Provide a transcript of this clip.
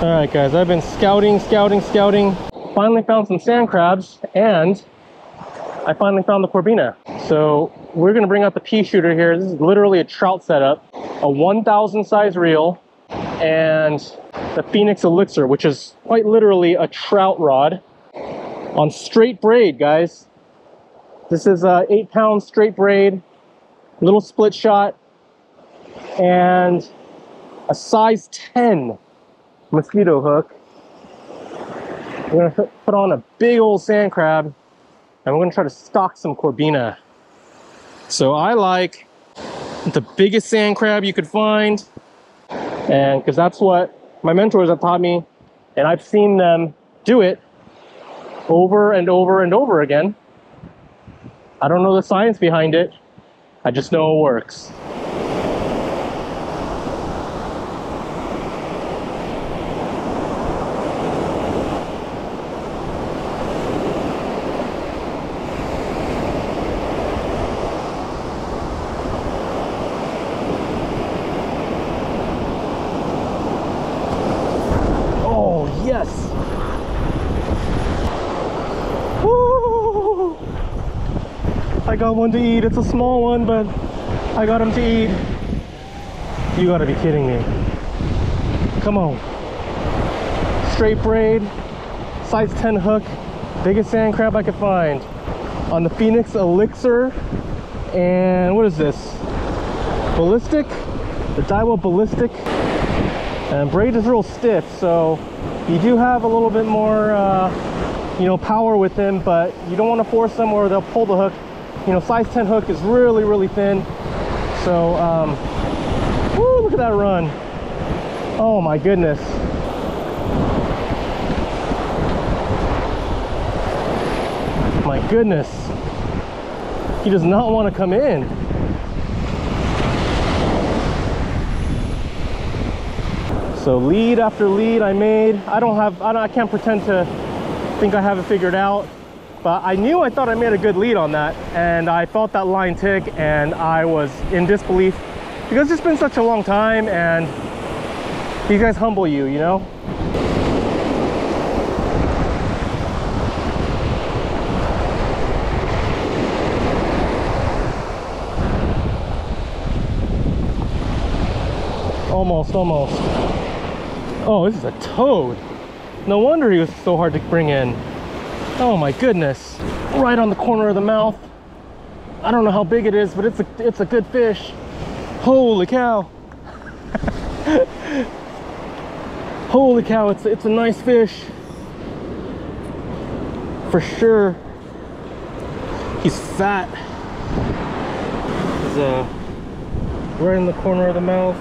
All right, guys, I've been scouting, scouting, scouting. Finally found some sand crabs, and I finally found the Corbina. So we're gonna bring out the pea shooter here. This is literally a trout setup, a 1,000 size reel, and the Phenix Elixir, which is quite literally a trout rod on straight braid, guys. This is a eight pound straight braid, little split shot, and a size 10 mosquito hook. We're gonna put on a big old sand crab and we're gonna try to stock some Corbina. So I like the biggest sand crab you could find and because that's what my mentors have taught me and I've seen them do it over and over and over again. I don't know the science behind it. I just know it works. Oh, yes. Woo! I got one to eat. It's a small one, but I got him to eat. You gotta be kidding me. Come on. Straight braid, size 10 hook, biggest sand crab I could find. On the Phenix Elixir. And what is this? Ballistic? The Daiwa Ballistic. And braid is real stiff, so you do have a little bit more, uh, you know, power with them, but you don't want to force them or they'll pull the hook. You know, size 10 hook is really, really thin. So, um, woo, look at that run. Oh my goodness. My goodness. He does not want to come in. So lead after lead I made. I don't have, I, don't, I can't pretend to think I have it figured out, but I knew I thought I made a good lead on that and I felt that line tick and I was in disbelief because it's been such a long time and these guys humble you, you know? Almost, almost. Oh, this is a toad. No wonder he was so hard to bring in. Oh my goodness. Right on the corner of the mouth. I don't know how big it is, but it's a, it's a good fish. Holy cow. Holy cow, it's, it's a nice fish. For sure. He's fat. He's uh, right in the corner of the mouth.